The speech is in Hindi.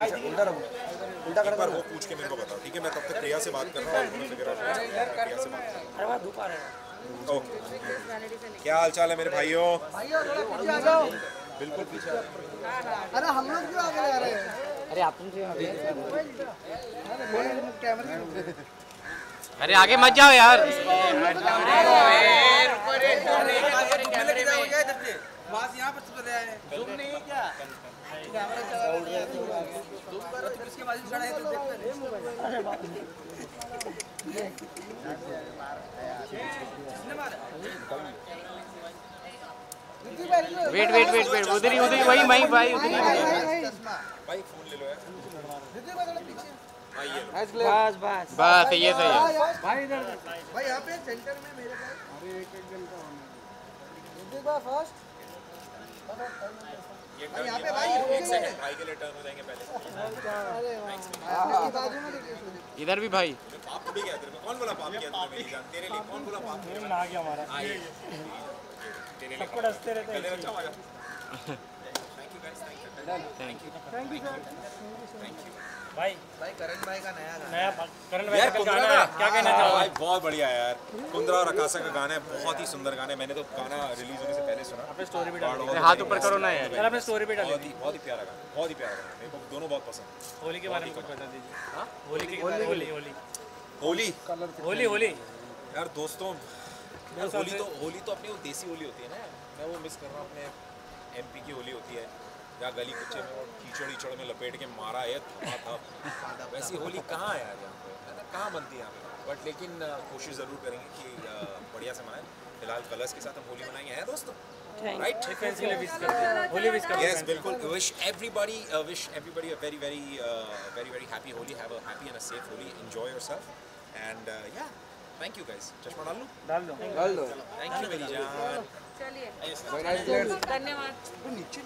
उल्टा रहो उल्टा एक बार वो पूछ के मेरे को बताओ ठीक है? मैं तब तक प्रिया से बात कर रहा हूँ प्रिया से बात कर अरे रहा है। ओके क्या हाल चाल है मेरे भाइयों? भाइयों थोड़ा पीछे आ जाओ। बिल्कुल पीछे आ जाओ। अरे हम लोग क्यों आगे जा रहे हैं? अरे आप तुम अरे कैमरे अरे आगे मत जाओ यार वेट वेट वेट वेट उधर ही उधर ही वही वही भाई उधर ही। भाई फ़ोन ले लो यार। बस बस बस ये सही है। भाई इधर भाई यहाँ पे सेंटर में मेरे पास। अरे एक एक जन का ऋतिक भाई फ़र्स्ट यहाँ पे भाई, भाई एक सेकंड भाई के लिए टर्न हो जाएँगे पहले। अरे वाह बाजू में देखिए इधर भी भाई। पाप थोड़ी गया तेरे को कौन बोला पाप किया तूने मेरी जान? तेरे लिए कौन बोला पाप किया? आ गया हमारा। तेरे लिए सबको डसते रहते हैं guys thank you thank you भाई भाई करण भाई का नया गाना। नया करण भाई का गाना है क्या कहना हाँ, चाहोगे भाई बहुत बढ़िया यार। कुंद्रा और अकाशा का गाना है बहुत ही सुंदर गाना है। मैंने तो गाना रिलीज़ होने से पहले सुना। आपने स्टोरी भी डाली हाथ ऊपर करो ना यार। आपने स्टोरी भी डाली बहुत ही बहुत ही प्यारा गाना बहुत ही प्यारा गाना। मेरे को दोनों बहुत पसंद। होली के बारे में कुछ बता दीजिए। होली के होली होली होली। होली। होली होली। यार दोस्तों होली तो होली तो अपनी वो देसी होली होती है ना मैं वो मिस कर रहा हूँ अपने एमपी की होली होती है या गली कुचे में और कीचड़ ईचड़ में लपेट के मारा है था था। वैसी होली कहाँ है यार यहाँ पे? है ना कहाँ बनती है यहाँ पे? बट लेकिन कोशिश ज़रूर करेंगे कि बढ़िया से मनाएँ। फ़िलहाल कलर्स के साथ हम होली मनाएँगे। हैं दोस्तों? राइट विश हैं। होली विश करते Yes, हैं बिल्कुल. Wish everybody, uh, wish everybody a very, very, uh, very, very happy Holi. Have a happy and a safe Holi. Enjoy yourself. And uh, yeah, thank you guys चश्मा डाल लो डाल दो डाल दो थैंक यू मेरी जान. चलिए धन्यवाद नीचे